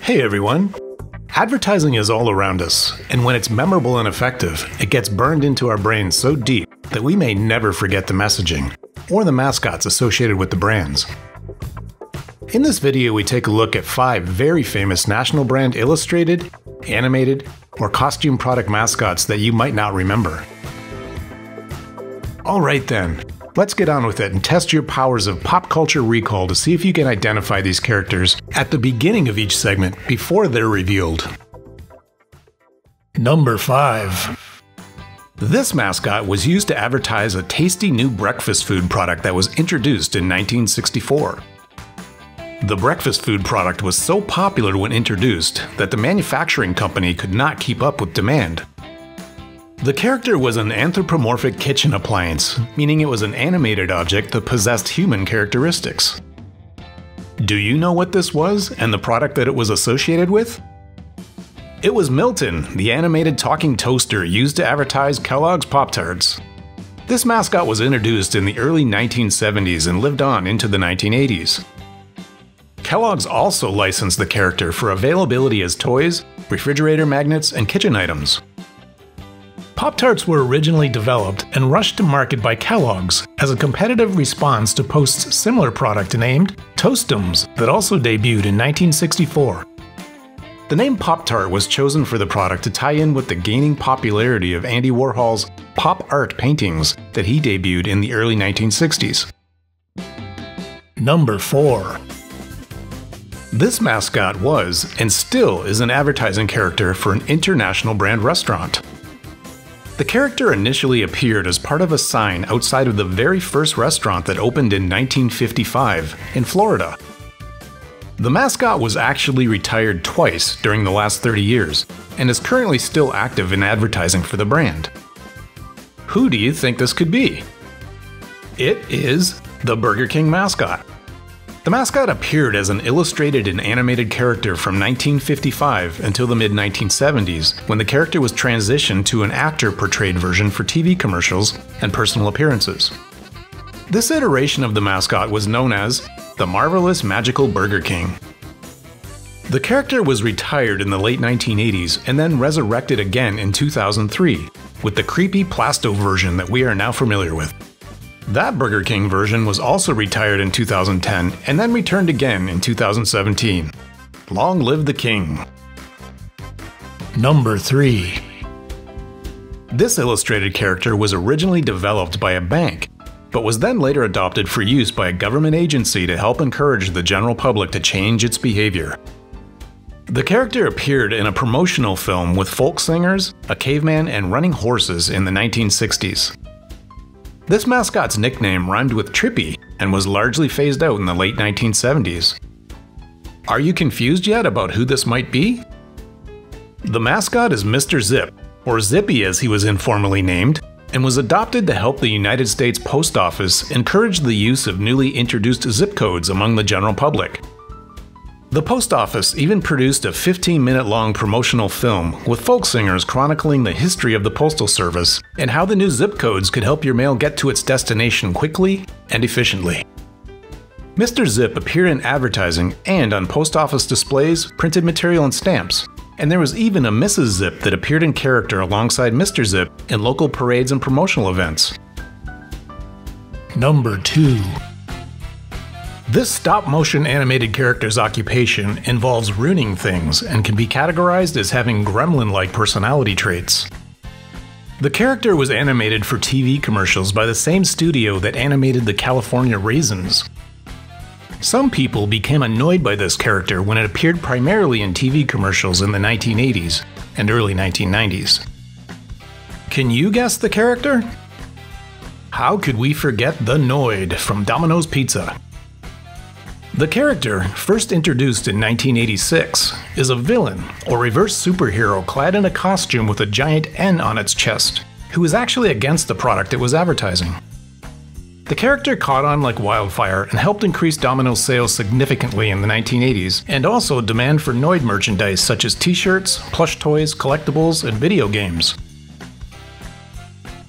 Hey everyone! Advertising is all around us, and when it's memorable and effective, it gets burned into our brains so deep that we may never forget the messaging or the mascots associated with the brands. In this video, we take a look at five very famous national brand illustrated, animated, or costume product mascots that you might not remember. Alright then, let's get on with it and test your powers of pop culture recall to see if you can identify these characters at the beginning of each segment before they're revealed. Number 5 This mascot was used to advertise a tasty new breakfast food product that was introduced in 1964. The breakfast food product was so popular when introduced that the manufacturing company could not keep up with demand. The character was an anthropomorphic kitchen appliance, meaning it was an animated object that possessed human characteristics. Do you know what this was and the product that it was associated with? It was Milton, the animated talking toaster used to advertise Kellogg's Pop Tarts. This mascot was introduced in the early 1970s and lived on into the 1980s. Kellogg's also licensed the character for availability as toys, refrigerator magnets, and kitchen items. Pop Tarts were originally developed and rushed to market by Kellogg's as a competitive response to Post's similar product named Toastums that also debuted in 1964. The name Pop Tart was chosen for the product to tie in with the gaining popularity of Andy Warhol's pop art paintings that he debuted in the early 1960s. Number 4 this mascot was, and still is, an advertising character for an international brand restaurant. The character initially appeared as part of a sign outside of the very first restaurant that opened in 1955 in Florida. The mascot was actually retired twice during the last 30 years and is currently still active in advertising for the brand. Who do you think this could be? It is the Burger King mascot. The mascot appeared as an illustrated and animated character from 1955 until the mid 1970s, when the character was transitioned to an actor portrayed version for TV commercials and personal appearances. This iteration of the mascot was known as the Marvelous Magical Burger King. The character was retired in the late 1980s and then resurrected again in 2003 with the creepy Plasto version that we are now familiar with. That Burger King version was also retired in 2010 and then returned again in 2017. Long live the King! Number 3 This illustrated character was originally developed by a bank, but was then later adopted for use by a government agency to help encourage the general public to change its behavior. The character appeared in a promotional film with folk singers, a caveman, and running horses in the 1960s. This mascot's nickname rhymed with Trippy and was largely phased out in the late 1970s. Are you confused yet about who this might be? The mascot is Mr. Zip, or Zippy as he was informally named, and was adopted to help the United States Post Office encourage the use of newly introduced zip codes among the general public. The post office even produced a 15 minute long promotional film with folk singers chronicling the history of the Postal Service and how the new zip codes could help your mail get to its destination quickly and efficiently. Mr. Zip appeared in advertising and on post office displays, printed material, and stamps. And there was even a Mrs. Zip that appeared in character alongside Mr. Zip in local parades and promotional events. Number 2 this stop motion animated character's occupation involves ruining things and can be categorized as having gremlin like personality traits. The character was animated for TV commercials by the same studio that animated the California Raisins. Some people became annoyed by this character when it appeared primarily in TV commercials in the 1980s and early 1990s. Can you guess the character? How could we forget the Noid from Domino's Pizza? The character, first introduced in 1986, is a villain or reverse superhero clad in a costume with a giant N on its chest, who is actually against the product it was advertising. The character caught on like wildfire and helped increase Domino's sales significantly in the 1980s, and also demand for Noid merchandise such as t shirts, plush toys, collectibles, and video games.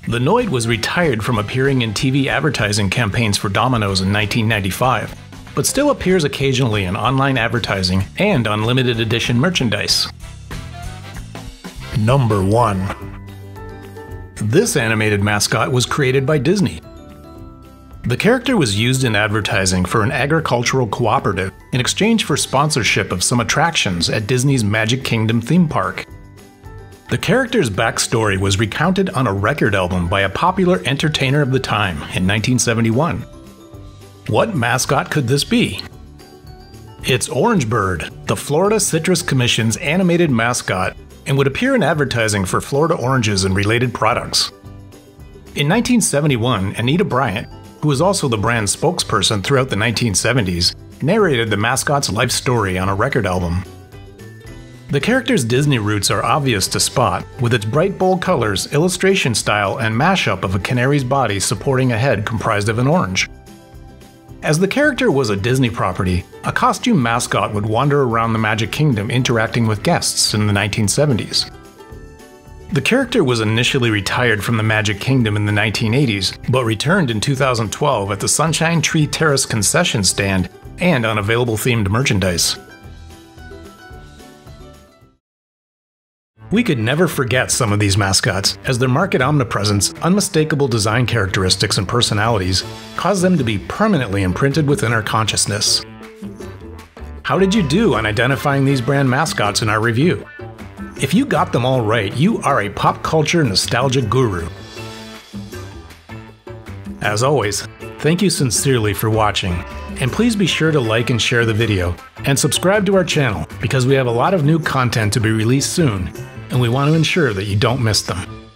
The Noid was retired from appearing in TV advertising campaigns for Domino's in 1995 but still appears occasionally in online advertising and on limited edition merchandise. Number 1 This animated mascot was created by Disney. The character was used in advertising for an agricultural cooperative in exchange for sponsorship of some attractions at Disney's Magic Kingdom theme park. The character's backstory was recounted on a record album by a popular entertainer of the time in 1971. What mascot could this be? It's Orange Bird, the Florida Citrus Commission's animated mascot, and would appear in advertising for Florida oranges and related products. In 1971, Anita Bryant, who was also the brand's spokesperson throughout the 1970s, narrated the mascot's life story on a record album. The character's Disney roots are obvious to spot, with its bright bold colors, illustration style, and mashup of a canary's body supporting a head comprised of an orange. As the character was a Disney property, a costume mascot would wander around the Magic Kingdom interacting with guests in the 1970s. The character was initially retired from the Magic Kingdom in the 1980s, but returned in 2012 at the Sunshine Tree Terrace concession stand and on available themed merchandise. We could never forget some of these mascots, as their market omnipresence, unmistakable design characteristics, and personalities cause them to be permanently imprinted within our consciousness. How did you do on identifying these brand mascots in our review? If you got them all right, you are a pop culture nostalgia guru. As always, thank you sincerely for watching, and please be sure to like and share the video, and subscribe to our channel because we have a lot of new content to be released soon and we want to ensure that you don't miss them.